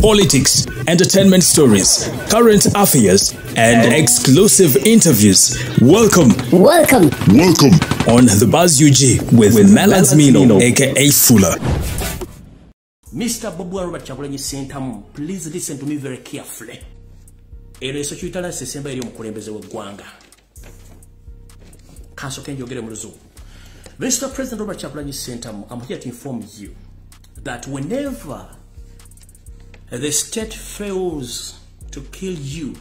politics, entertainment stories, current affairs, and exclusive interviews. Welcome Welcome. Welcome. on the Buzz UG with, with Melans Mino, aka Fuller. Mr. Bob Wine Robert Chagulanyi Sentamu, please listen to me very carefully. Ero eso kyuyitala sesemba eri omukulembeze w'eggwanga. Kansooke njogere mu luzungu. Mr. President Robert Chagulanyi Sentamu, I'm here to inform you that whenever the state fails to kill you,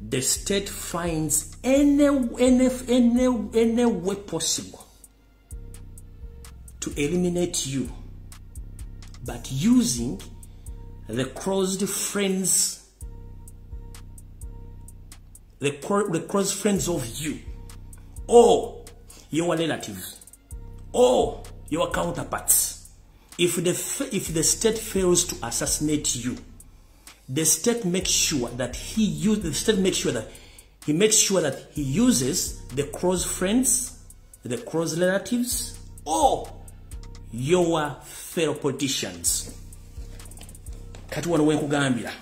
the state finds any, any, any, any way possible to eliminate you. But using the closed friends, the, the friends of you, or your relatives, or your counterparts. If the, if the state fails to assassinate you, the state makes sure that he use the state makes sure that he makes sure that he uses the close friends, the close relatives, or your fellow politicians. Kati wano wenkugambira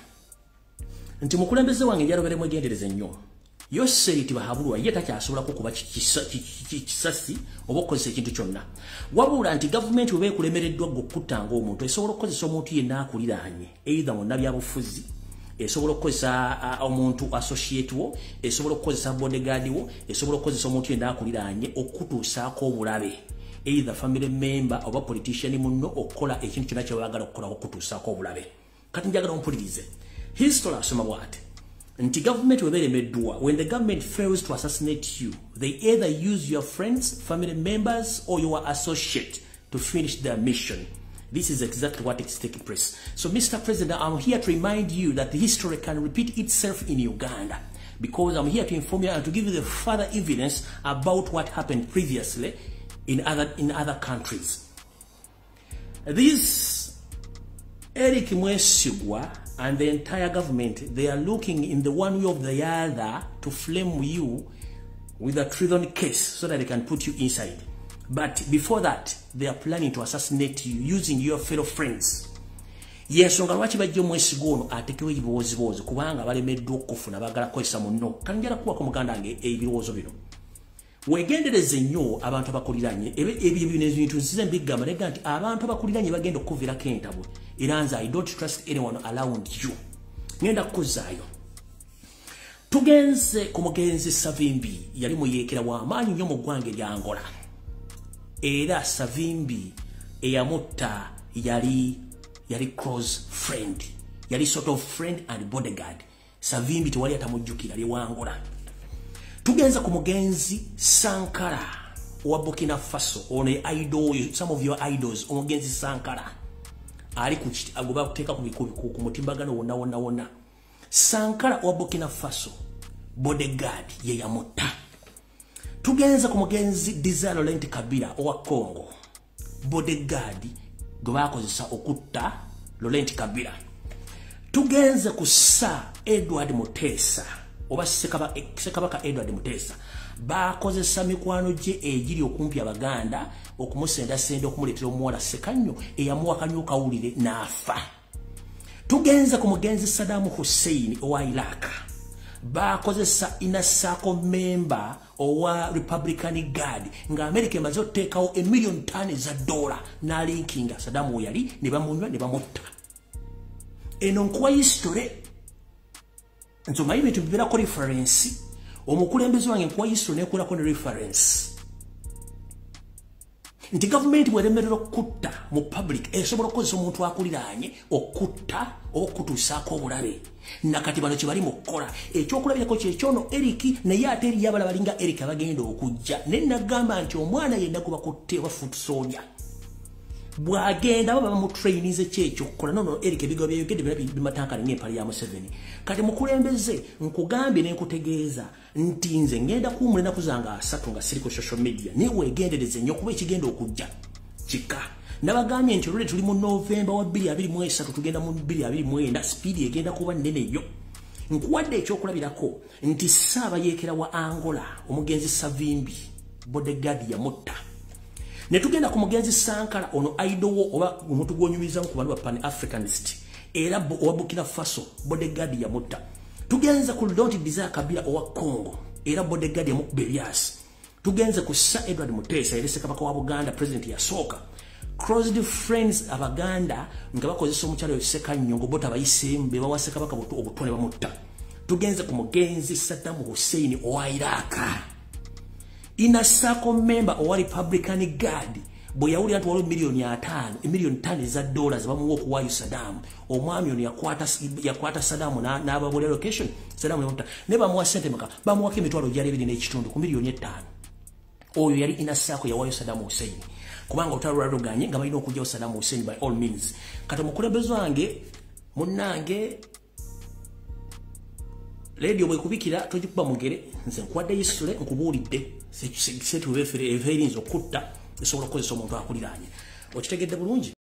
nti mukulembeze wange njaloobere mwegendereza ennyo yoseiti bahabulwa ye takyasobola kukuba kisa- ki- ki- kisasi oba okukozesa ekintu kyonna wabula nti gavumenti weba ekulemereddwa gwe okuttanga omuntu esobola okukozesa omuntu yenna akuliraanye eitha mu nnabyabufuzi esobola okukozesa omuntu associate wo esobola okukozesa bodegaadi wo esobola okukozesa omuntu yenna akuliraanye okutuusaako obulabe either family member oba politician munno okukola ekintu kyonna kyebaagala okukolako okutuusaako obulabe kati njagala ompulirize history asoma bwati nti gavumenti webeeremeddwa when the government fails to assassinate you they either use your friends family members or your associate to finish their mission This is exactly what is taking place. So, Mr. President, I'm here to remind you that the history can repeat itself in Uganda because I'm here to inform you and to give you the further evidence about what happened previously in other in other countries. This Eric Mwesigwa and the entire government, they are looking in the one way or the other to flame you with a treason case so that they can put you inside. But before that, they are planning to assassinate you using your fellow friends. yensonga lwaki bajja omwesiga ono atekewo ebibooziboozi kubanga balemeddwa okufuna bagala kukozesa munno kale njala kuwako muganda wange ebirowoozo bino wegendereze nnyo abantu abakuliranye ebe- ebyo bino ebintu nzize mbigamba naga nti abantu abakuliranye bagenda okukuviirako entabwe era nze i don't trust anyone around you. Ngenda kukuzaayo. Tugenze ku mugenzi savimbi yali muyeekera w'amaanyi nnyo mu ggwanga erya angola. Era savimbi eyamutta yali yali close friend yali sort of friend and bodyguard. Savimbi tewali atamujjukira liwangola tugenza ku mugenzi sankara owa burkina faso ono ye idol some of your idols omugenzi sankara ali agoba kuteeka ku mutimbagano wonna wonna wonna. Sankara owa burkina faso bodyguard ye yamutta. Tugenza ku mugenzi desire laurent kabira owa congo. Bodyguard gwe bakozesa okutta laurent kabira tugenze ku sa edward mutesa oba Sekaba- sekabaka edward mutesa bakozesa mikwano gye egiri okumpi abaganda okumusendasenda okumuleetera omuwala sekanyo eyamuwakanya okawulire n'afa. Tugenze ku mugenzi sadamu hussein owa iraq. Bakozesa inasako memba owa republican guard nga america emaze okuteekawo emiliyoni tano eza dola n'alinkinga. Sadamu we yali ne bamunywa ne bamutta. Eno nkuwa history. Nti omanyi bintu bibeerako referensi omukulembeze wange nkuwa history nekulako ne referensi nti gavumenti bweremerera okutta mu public esobola okukozesa omuntu akuliraanye okutta oba okutuusaako obulabe. Nakati bano kyebali mu kukola ekyokulabirako kyekyono eriki naye ate eriyo abala balinga eriki abagenda okujja. Naye nagamba nti omwana yenna gwe bakutte oba soldier bwagenda baba bamutrainize ki ekyokukola nono erika ebigo byeyogedde bira bimatankana ngaempala ya museveni. Kati mukulembeze nkugambye nenkutegeeza nti nze ngenda kuwumula enaku zange asatu nga siri ku social media. Naye wegendereze nnyo kuba ekigenda okujja. Kika. Nabagambye nti olwole tuli mu novemba wa 223 tugenda mu 229 sipiidi egenda kuba nnene nnyo. Nkuwadde ekyokulabirako nti saabayeekera wa angola omugenzi savimbi bodegadi yamutta ne tugenda ku mugenzi sankara ono aidowo oba omuntu gwonyumizamu ku bantu ba pan africanist era owa bukina faso bodegard yamutta tugenze ku don't desire kabila owa congo era bodegard yamukuba ebyasi tugenze ku sir edward mutesa yali ssekabaka wa buganda president yasooka closed friends abaganda nga bakozesa omukyalo yoseka nyongo bo tabayisemu be bawa ssekabaka obutone bamutta. Tugenze ku mugenzi saddamu hussein owa iraka inasako member owa republican guard. Bwe yawulira nti waliwo miliyoni ataano emiliyoni ttaano eza dollars bamuwa okuwaayo sadaamu omwami ono yakwata sadaamu n'ababula location sadaamu yamuta ne bamuwa sente maka bamuwako emitwalo gyali ebiri n'ekitundu ku miliyoni ettaano oyo yali inasaako yawaayo sadaamu hussein. Kubanga olutalo lwaluganye nga balina okugyawo sadaamu hussein by all means. Kati omukulembeze wange munnange leediyo bwekubikira togikuba mugere nze nkuwadde isule nkubuulidde. Setuba eva erinza okutta esobola okukozesa omuntu akuliraanye. Okitegedde bulungi